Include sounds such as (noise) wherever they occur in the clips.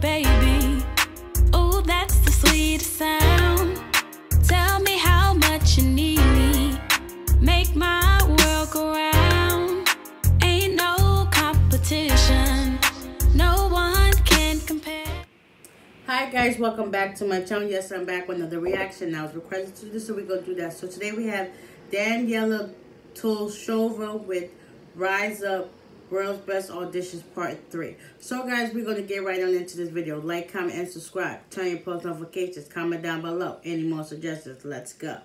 baby. Oh, that's the sweetest sound. Tell me how much you need me. Make my world go round. Ain't no competition. No one can compare. Hi guys, welcome back to my channel. Yes, I'm back with another reaction. I was requested to do this, so we're gonna do that. So today we have Daneliya Tuleshova with Rise Up World's Best Auditions Part 3. So guys, we're gonna get right on into this video. Like, comment, and subscribe. Turn your post notifications. Comment down below. Any more suggestions? Let's go.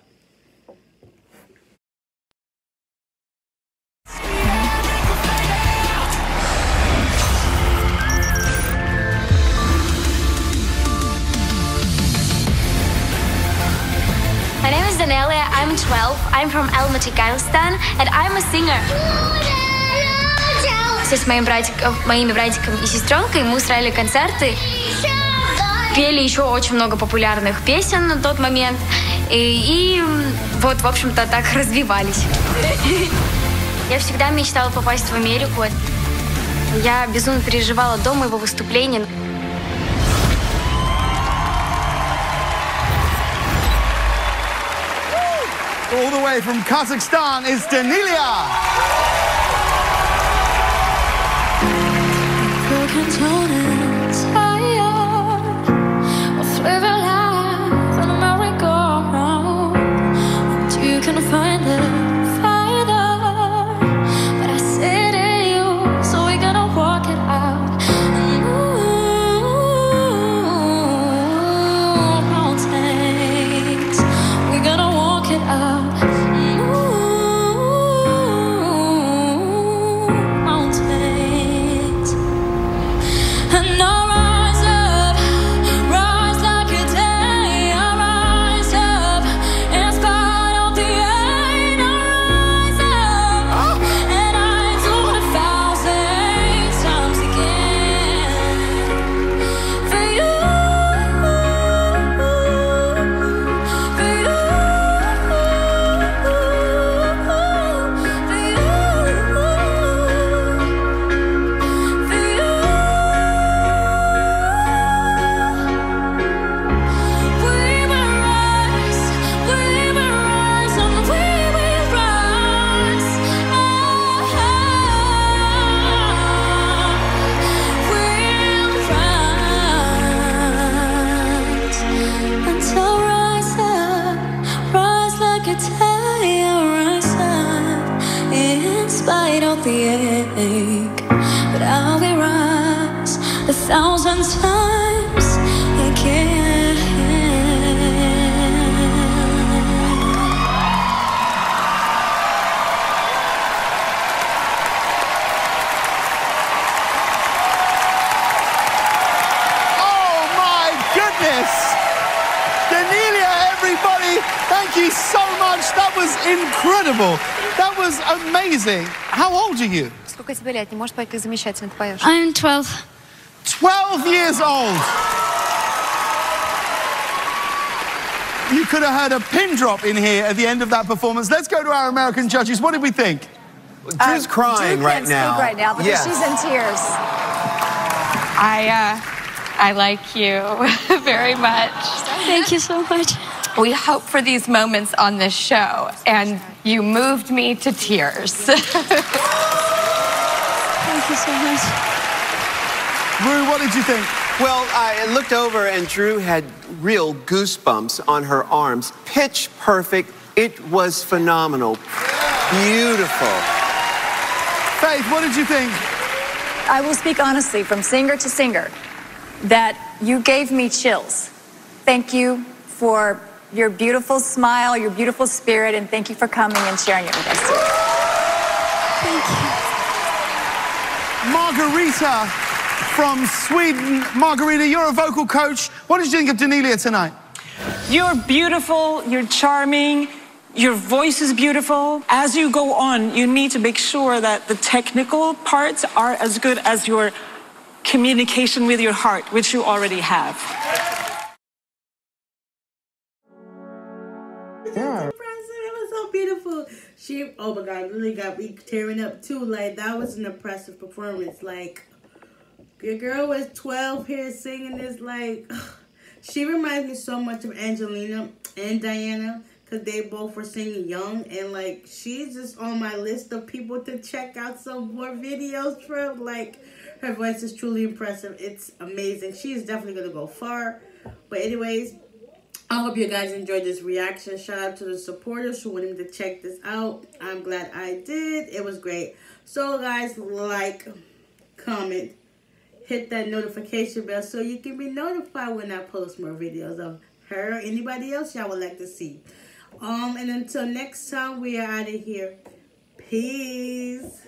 My name is Daneliya. I'm 12. I'm from Almaty, Kazakhstan, and I'm a singer. С моим братиком, моими братиком и сестренкой мы устраивали концерты. Пели еще очень много популярных песен на тот момент. И, и вот, в общем-то, так развивались. Я всегда мечтала попасть в Америку. Я безумно переживала до моего выступления. All the way from Kazakhstan is Danilia. Spite of the ache. But I will be rise a thousand times again. everybody, thank you so much. That was incredible. That was amazing. How old are you? Сколько тебе лет? Не можешь пойти, как замечательно ты поешь. I'm 12. 12 years old. You could have heard a pin drop in here at the end of that performance. Let's go to our American judges. What did we think? Drew's crying Drew right can't now. Speak right now because Yes. she's in tears. I uh, I like you (laughs) very much. Thank you so much. We hope for these moments on this show, and you moved me to tears. (laughs) Thank you so much. Ru, what did you think? Well, I looked over and Drew had real goosebumps on her arms. Pitch perfect. It was phenomenal. Beautiful. Faith, what did you think? I will speak honestly from singer to singer that you gave me chills. Thank you for your beautiful smile, your beautiful spirit, and thank you for coming and sharing it with us. today. Margarita from Sweden. Margarita, you're a vocal coach. What did you think of Daneliya tonight? You're beautiful, you're charming, your voice is beautiful. As you go on, you need to make sure that the technical parts are as good as your communication with your heart, which you already have. Yeah. It was so beautiful. She, oh my God, really got me tearing up too. Like that was an impressive performance. Like, Your girl was 12 here singing this like (sighs) she reminds me so much of Angelina and Diana because they both were singing young and like she's just on my list of people to check out some more videos from like her voice is truly impressive it's amazing she is definitely gonna go far but anyways I hope you guys enjoyed this reaction. Shout out to the supporters who wanted to check this out. I'm glad I did. It was great. So guys, like, comment, hit that notification bell so you can be notified when I post more videos of her or anybody else y'all would like to see. Um, and until next time, we are out of here. Peace.